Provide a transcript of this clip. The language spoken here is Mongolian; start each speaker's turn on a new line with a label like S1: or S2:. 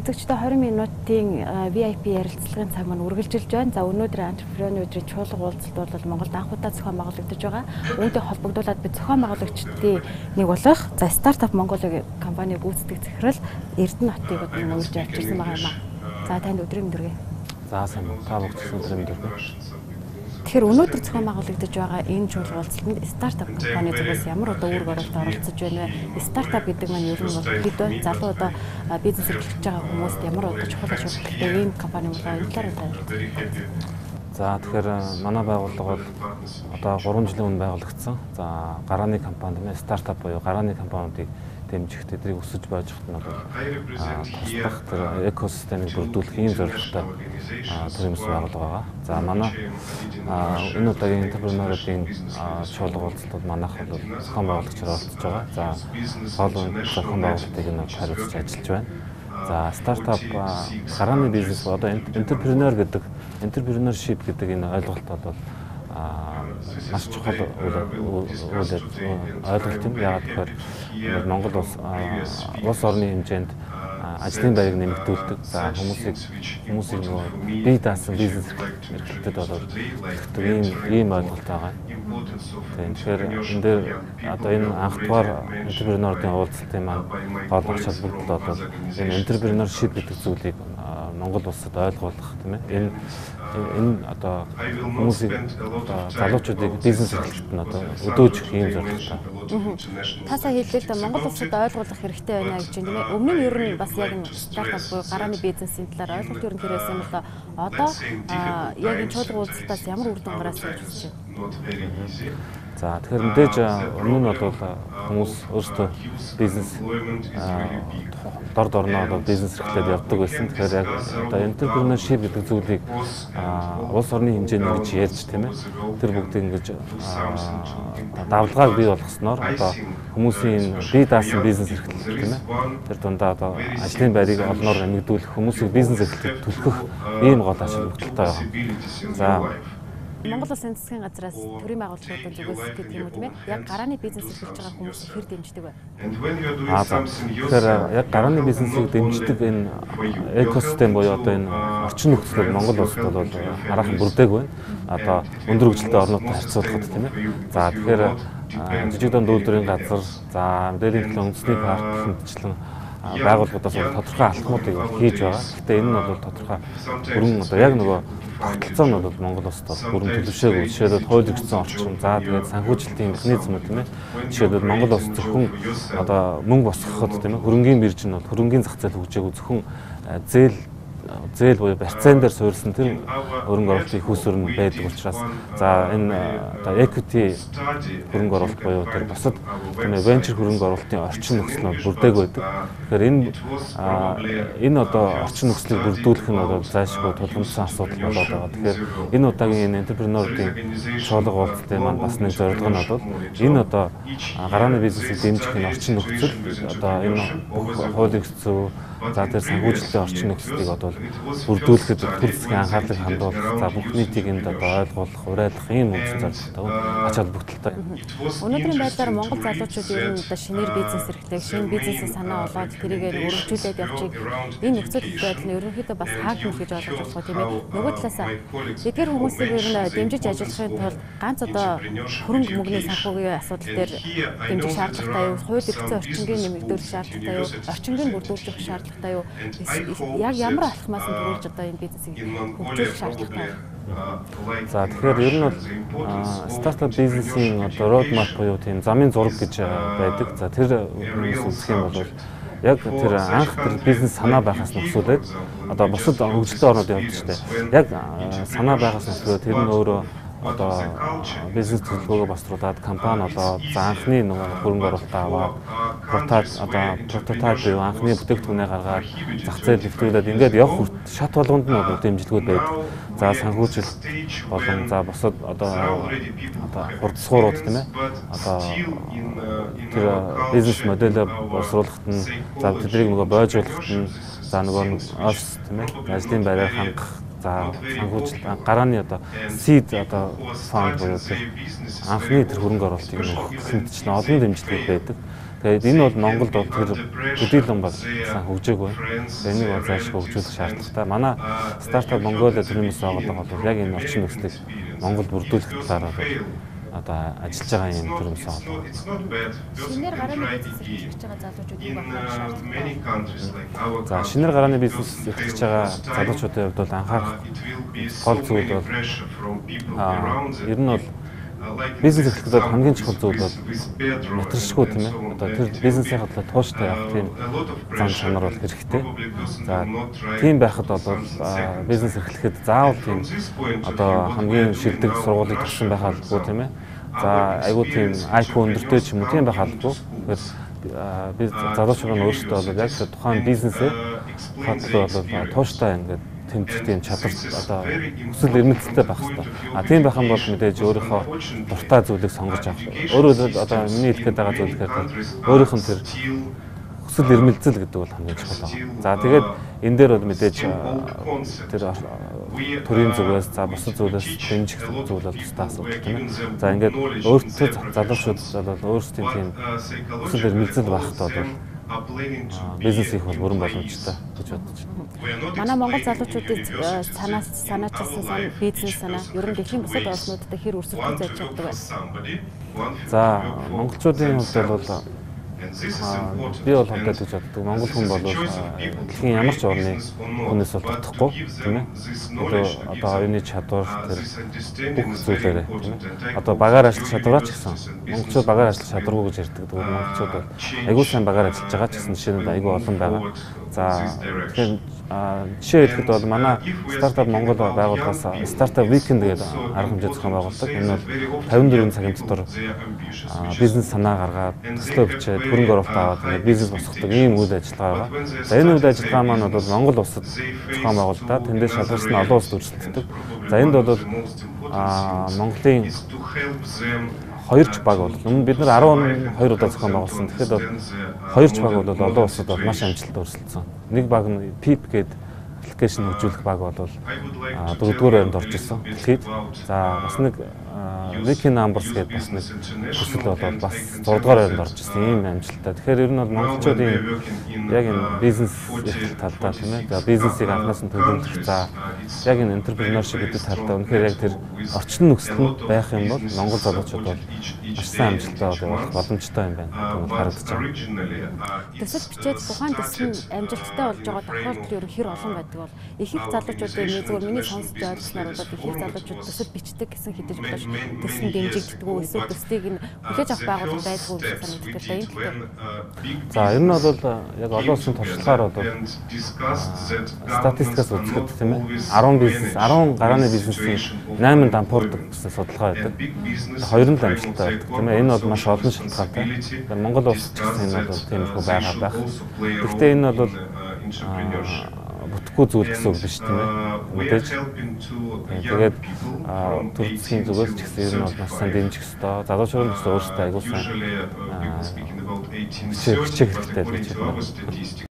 S1: үзэгчдээ 20 минутын VIP ярилцлагын цаг маань үргэлжилж байна. За өнөөдөр entrepreneur өдрийн чуулга уулзалт бол Монголд анх удаа зохион байгуулагдаж байгаа. Үүнтэй холбогдуулаад бид зохион байгуулагчдын нэг болох за Startup Mongolia компани гүйцэтгэх захирал Эрдэнэ хотыг одоо нүүрж авчирсан байгаа юм аа. За танд өдрийн мэндүргэй.
S2: За сайн та бүгд өдрийн мэндүргэй.
S1: Тэгэхээр өнөөдөр зохион байгуулагдаж байгаа энэ чуулга уулзалтанд стартап компани зүгээс ямар одоо үүрэг оролт оролцож байна вэ? Стартап гэдэг маань ер нь бол хэд залуу одоо бизнес эрхлэж байгаа хүмүүст ямар одоо чухал ашиг болтой ийм компани бол энэ талаар
S2: За тэгэхээр манай байгууллага бол одоо 3 жилийн өмнө байгуулагдсан. За гарааны компани нэ стартап буюу гарааны компаниудыг дэмжих тэдрийг өсөж хат нь туслах тэр экосистемийг бүрдүүлэх ийм зорилготой тэр юмс байгуулга байгаа. За манай энэ удаагийн энтерпренеруудын чуулга уулзалтууд манайх бол зохион байгуулагчаар оролцож байгаа. За хоолой зохион байгуулалтыг нь хариуцж ажиллаж байна. За стартап гарааны бизнес одоо энтерпренер гэдэг энтерпренершип гэдэг энэ ойлголт бол маш чухал үйл ойлголт юм. Яагаад гэхээр Монгол улс улс орны хэмжээнд ажлын байрыг нэмэгдүүлдэг. За хүмүүсийг хүмүүсийг нөгөө бие даасан бизнес эрхлэлтэд болоод ийм ийм ойлголт байгаа. Тэгэхээр энэ дээр одоо энэ анх дугаар энтерпренеруудын уулзалтын маань гол ур шалбарт бол энэ энтерпренершип гэдэг зүйлийг Монгол улсад ойлгуулах тийм ээ. Энэ энэ одоо хүмүүсийг залуучуудыг бизнес эрхлэлт нь одоо өдөөж ийм зорилготой.
S1: Тасаа хэллээ Монгол улсад ойлгуулах хэрэгтэй байна гэж ээ. Өмнө нь ер нь бас яг стартап буюу гарааны бизнесийн талаар ойлголт ер нь тэрээс юм л да. Одоо яг энэ чуулга уулзалтаас ямар үр дүн гараасан гэж үзэж байна.
S2: За тэгэхээр мэдээж өмнө нь бол хүмүүс өөрсдөө бизнес дор дорноо одоо бизнес эрхлээд явдаг байсан. Тэгэхээр яг одоо entrepreneurship гэдэг зүйлийг улс орны хэмжээнд ингэж ярьж тийм ээ. Тэр бүгдийг ингэж давлгааг бий болгосноор одоо хүмүүсийн бие даасан бизнес эрхлэл тийм ээ. Тэр дундаа одоо ажлын байрыг олноор нэмэгдүүлэх хүмүүсийг бизнес эрхлэлд түлхэх ийм гол ашиг бүгдэлтэй байгаа. За
S1: Монгол Улсын засгийн газраас төрийн байгууллагуудын зүгээс гэдэг юм уу тийм ээ? Яг гарааны бизнес эрхэлж байгаа хүмүүс хэр дэмждэг вэ?
S2: Тэгэхээр яг гарааны бизнесийг дэмждэг энэ экосистем буюу одоо энэ орчин нөхцөл Монгол улсад бол хараахан бүрдээг байна. Одоо өндөр хөгжилтэй орнуудтай харьцуулахад тийм ээ. За тэгэхээр жижиг дунд үйлдвэрийн газар, за мэдээллийн төлөө үндэсний парк гэмтчлэн байгууллагуудаас тодорхой алхмуудыг хийж байгаа. Гэхдээ энэ нь бол тодорхой бүрэн одоо яг нөгөө тогтолцоо нь бол Монгол улсад бол бүрэн төлөвшөөгүй. Жишээлбэл хууль эрхцэн орчин, за тэгээд санхүүжилтийн механизмууд тийм ээ. Жишээлбэл Монгол улс зөвхөн одоо мөнгө босгоход тийм ээ хөрөнгөний бирж нь бол хөрөнгөний зах зээл хөгжөөгүй зөвхөн зээл зээл буюу барьцаан дээр суурьсан тэр хөрөнгө оруулалтын хүүсвэр нь байдаг учраас за энэ одоо equity хөрөнгө оруулалт буюу тэр бусад venture хөрөнгө оруулалтын орчин нөхцөл нь бүрдээг байдаг. Тэгэхээр энэ энэ одоо орчин нөхцөлийг бүрдүүлэх нь одоо зайлшгүй тулгымдсан асуудал болоод байгаа. Тэгэхээр энэ удаагийн энэ entrepreneur-ийн чуулга уулзалтын маань бас нэг зорилго нь бол энэ одоо гарааны бизнесийг дэмжих энэ орчин нөхцөл одоо энэ хууль эрх зүй За тэр санхүүжилтийн орчин нөхцөлийг одоо бүрдүүлэхэд төр засгийн анхаарлыг хандуулах, за бүх нийтийг энд одоо ойлгуулах, уриалах ийм үндсэн зорилготой ач холбогдолтой.
S1: Өнөөдрийн байдлаар Монгол залуучууд ер нь одоо шинээр бизнес эрхлэх, шинэ бизнесийн санаа олоод тэрийг өргөжүүлээд явчих. Энэ нөхцөл байдал нь ерөнхийдөө бас хаагдана гэж ойлгож байна тийм ээ. Нөгөө талаас эдгээр хүмүүсийг ер нь дэмжиж ажиллахын тулд ганц одоо хөрөнгө мөнгөний санхүүгийн асуудал дээр дэмжих шаардлагатай юу? Хууль эрхцээ орчингийн нэмэгдүүлэх шаардлагатай юу? Орчингийн бүрдүүлэх шаардлагатай шаардлагатай юу? Яг ямар алхмаас нь төрүүлж одоо энэ бизнесийг хөгжүүлэх шаардлагатай юу?
S2: За тэгэхээр ер нь бол стартап бизнесийн одоо roadmap буюу тийм замын зураг гэж байдаг. За тэр хүмүүс үзэх юм бол яг тэр анх тэр бизнес санаа байхаас нөхсүүлээд одоо бусад хөгжилтэй орнууд явдаг шүү дээ. Яг санаа байхаас нөхсүүлээд тэр нь өөрөө одоо бизнес төлөвлөгөөгөө босруулаад компани одоо за анхны нөгөө хөрөнгө оруулалтаа аваад прототип одоо прототип буюу анхны бүтээгдэхүүнээ гаргаад зах зээл нэвтрүүлээд ингээд явах шат болгонд нь одоо дэмжлэгүүд байдаг. За санхүүжилт болон за бусад одоо одоо хурдсгуурууд тийм ээ. Одоо тэр бизнес моделээ боловсруулахад нь за тэднийг нөгөө бойжуулахад нь за нөгөө офис тийм ээ. Ажлын байраар хангах За санхүүжилт гарааны одоо seed одоо фонд буюу анхны тэр хөрөнгө оруулалтыг нөхөх гэх мэт чинь олон дэмжлэг байдаг. Тэгээд энэ бол Монголд бол тэр төдийлөн бол сайн хөгжөөгүй. Энийг бол заашгүй хөгжүүлэх шаардлагатай. Манай стартап Mongolia төрөөс байгуулга бол яг энэ орчин нөхцөлийг Монголд бүрдүүлэх талаар бол одоо ажиллаж байгаа юм төрөмс
S1: олоо. Шинээр гарааны бизнес эрхлэж байгаа залуучууд юу байх шаардлагатай?
S2: За шинээр гарааны бизнес эрхлэж байгаа залуучуудын хувьд бол анхаарах гол зүйл бол ер нь бол бизнес эрхлэхэд хамгийн чухал зүйл бол мэтршгүй тийм ээ. Одоо тэр бизнесийн хадлаа тууштай явах тийм зан чанар бол хэрэгтэй. За тийм байхад бол бизнес эрхлэхэд заавал тийм одоо хамгийн шилдэг сургуулийг төгссөн байх албагүй тийм ээ. За айгүй тийм IQ өндөртэй ч юм уу тийм байх албагүй. Тэгэхээр би залуучууд нь өөрсдөө бол яг тухайн бизнесээ хадлаа бол тууштай ингээд тэмцэх тийм чадвар одоо хүсэл эрмэлзэлтэй байх хэрэгтэй. А тийм байх юм бол мэдээж өөрийнхөө дуртай зүйлийг сонгож авах. Өөрөөр одоо миний хэлэх гээд байгаа зүйл гэхээр өөрийнх нь тэр хүсэл эрмэлзэл гэдэг бол хамгийн чухал байна. За тэгээд энэ дээр бол мэдээж тэр төрийн зүгээс за бусад зүйлээс дэмжих зүйл бол тусдаа асуудал тийм ээ. За ингээд өөртөө залуучууд бол өөрсдийн тийм хүсэл эрмэлзэл байхад бол бизнес их бол бүрэн боломжтой гэж бодож байна.
S1: Манай Монгол залуучуудын санаас санаачилсан сан бизнес санаа ер нь дэлхийн бусад улснуудад хэр өрсөлдөж чаддаг байна.
S2: За монголчуудын хувьд бол би бол хамтдаа гэж боддог. Монгол хүн бол дэлхийн ямар ч орны хүнээс бол дутхгүй тийм ээ. Одоо одоо оюуны чадвар тэр бүх зүйлээрээ тийм ээ. Одоо багаар ажиллах чадвараа ч гэсэн монголчууд багаар ажиллах чадваргүй гэж ярьдаг. Тэгвэл монголчууд бол айгүй сайн багаар ажиллаж байгаа ч гэсэн жишээ нь айгүй олон байгаа. За тэгэхээр жишээ хэлэхэд бол манай стартап Монгол байгууллагаас стартап викенд гэдэг арга хэмжээ зохион байгуулдаг. Энэ бол 54 цагийн дотор бизнес санаа гаргаад төслөө бичээд хөрөнгө оруулалт аваад ингээд бизнес босгодог ийм үйл ажиллагаа байгаа. За энэ үйл ажиллагаа маань бол Монгол улсад зохион байгуулагдаад тэндээс шалгарсан олон улсад өрсөлддөг. За энд бол Монголын хоёр ч баг бол өмнө бид нар 12 удаа зохион байгуулсан. Тэгэхэд бол хоёр ч баг бол олон улсад бол маш амжилттай өрсөлдсөн. Нэг баг нь PIP гэдэг аппликейшн хөгжүүлэх баг бол дөрөвдүгээр байранд орж ирсэн. Дэлхийд. За бас нэг Wiki Numbers гэдэг бас нэг хүсэл болоод бас 6 дугаар байранд орж ирсэн ийм амжилттай. Тэгэхээр ер нь бол монголчуудын яг энэ бизнес талдаа тийм ээ. За бизнесийг анханаас нь төлөвлөх за яг энэ entrepreneurship гэдэг талдаа үнэхээр яг тэр орчин нөхцөл нь байх юм бол монгол залуучууд бол маш сайн амжилттай явах боломжтой юм байна. Тэгвэл харагдаж
S1: байна. Төсөл бичээд тухайн төсөл амжилттай болж байгаа тохиолдол ер нь хэр олон байдаг бол их их залуучуудын нэг зүгээр миний сонсож ойлгосноор бол их их залуучууд төсөл бичдэг гэсэн хэдэж бодож төсөл дэмжигддэггүй эсвэл төслийг нь хүлээж авах байгууллага байдгүй гэж санагддаг л да юм тэгэхээр.
S2: За ер нь бол яг олон улсын туршлагаар бол статистикаас үзэхэд тийм ээ 10 бизнес 10 гарааны бизнесийн 8 дампуурдаг гэсэн судалгаа байдаг. Хоёр нь л амжилттай байдаг тийм ээ энэ бол маш олон шалтгаантай. Монгол улс ч гэсэн энэ бол тиймэрхүү байгаа байх. Гэхдээ энэ бол бүтэхгүй зүйл гэсэн үг биш тийм ээ. Мэдээж. Тэгээд төр засгийн зүгээс ч гэсэн ер нь бол маш сайн дэмжих хэрэгтэй. Залуучууд нь өөрсдөө айгуу сайн хичээх хэрэгтэй гэж байна.